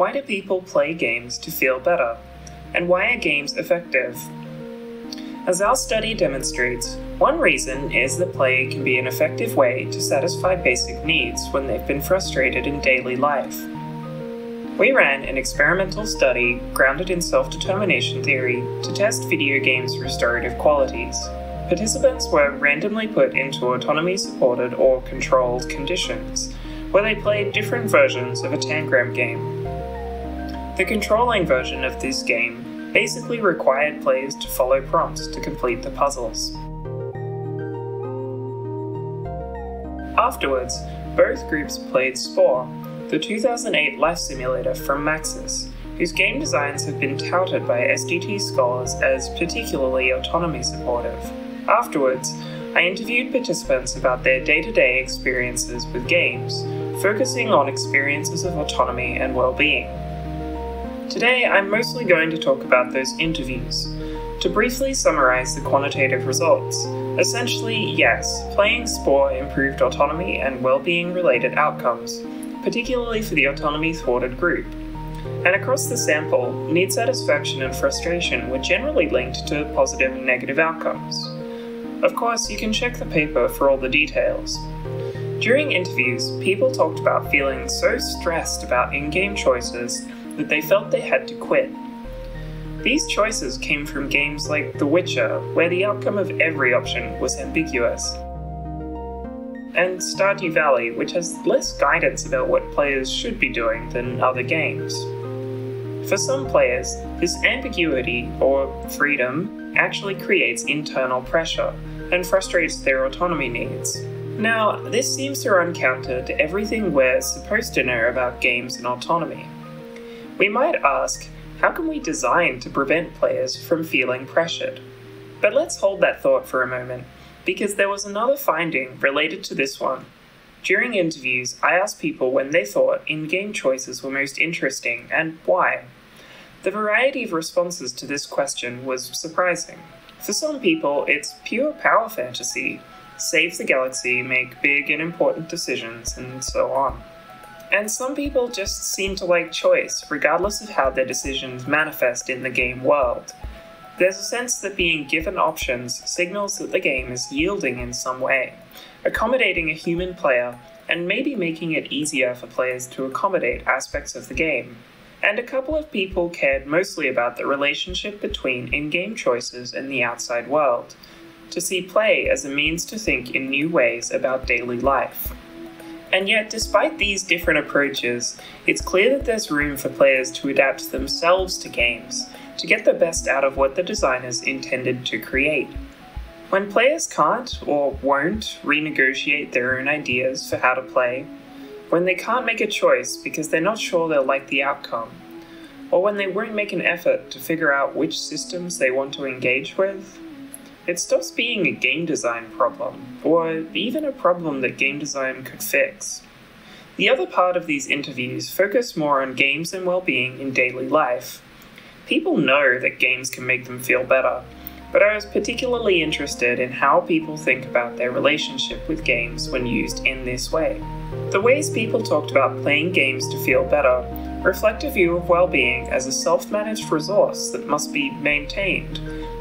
Why do people play games to feel better? And why are games effective? As our study demonstrates, one reason is that play can be an effective way to satisfy basic needs when they've been frustrated in daily life. We ran an experimental study grounded in self determination theory to test video games' restorative qualities. Participants were randomly put into autonomy supported or controlled conditions, where they played different versions of a Tangram game. The controlling version of this game basically required players to follow prompts to complete the puzzles. Afterwards, both groups played Spore, the 2008 life simulator from Maxis, whose game designs have been touted by SDT scholars as particularly autonomy supportive. Afterwards, I interviewed participants about their day to day experiences with games, focusing on experiences of autonomy and well being. Today, I'm mostly going to talk about those interviews. To briefly summarize the quantitative results, essentially, yes, playing Spore improved autonomy and well being related outcomes, particularly for the autonomy thwarted group. And across the sample, need satisfaction and frustration were generally linked to positive and negative outcomes. Of course, you can check the paper for all the details. During interviews, people talked about feeling so stressed about in game choices that they felt they had to quit. These choices came from games like The Witcher, where the outcome of every option was ambiguous, and Stardew Valley, which has less guidance about what players should be doing than other games. For some players, this ambiguity, or freedom, actually creates internal pressure and frustrates their autonomy needs. Now, this seems to run counter to everything we're supposed to know about games and autonomy. We might ask, how can we design to prevent players from feeling pressured? But let's hold that thought for a moment, because there was another finding related to this one. During interviews, I asked people when they thought in game choices were most interesting and why. The variety of responses to this question was surprising. For some people, it's pure power fantasy save the galaxy, make big and important decisions, and so on. And some people just seem to like choice, regardless of how their decisions manifest in the game world. There's a sense that being given options signals that the game is yielding in some way, accommodating a human player, and maybe making it easier for players to accommodate aspects of the game and a couple of people cared mostly about the relationship between in game choices and the outside world, to see play as a means to think in new ways about daily life. And yet, despite these different approaches, it's clear that there's room for players to adapt themselves to games, to get the best out of what the designers intended to create. When players can't or won't renegotiate their own ideas for how to play, when they can't make a choice because they're not sure they'll like the outcome, or when they won't make an effort to figure out which systems they want to engage with, it stops being a game design problem, or even a problem that game design could fix. The other part of these interviews focus more on games and well being in daily life. People know that games can make them feel better, but I was particularly interested in how people think about their relationship with games when used in this way. The ways people talked about playing games to feel better reflect a view of well being as a self managed resource that must be maintained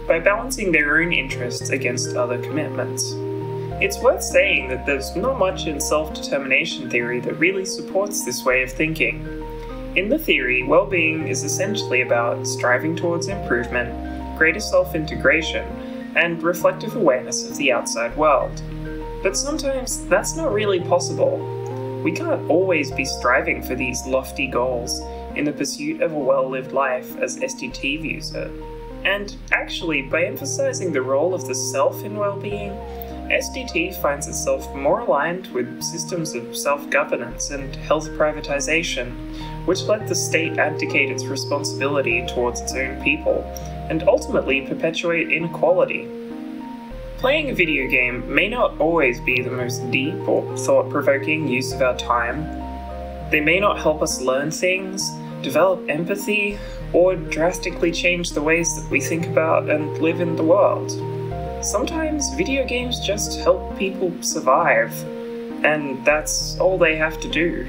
by balancing their own interests against other commitments. It's worth saying that there's not much in self determination theory that really supports this way of thinking. In the theory, well being is essentially about striving towards improvement greater self integration, and reflective awareness of the outside world. But sometimes that's not really possible. We can't always be striving for these lofty goals in the pursuit of a well lived life as SDT views it. And actually, by emphasizing the role of the self in well being, SDT finds itself more aligned with systems of self governance and health privatization, which let the state abdicate its responsibility towards its own people and ultimately perpetuate inequality. Playing a video game may not always be the most deep or thought provoking use of our time. They may not help us learn things, develop empathy, or drastically change the ways that we think about and live in the world. Sometimes video games just help people survive, and that's all they have to do.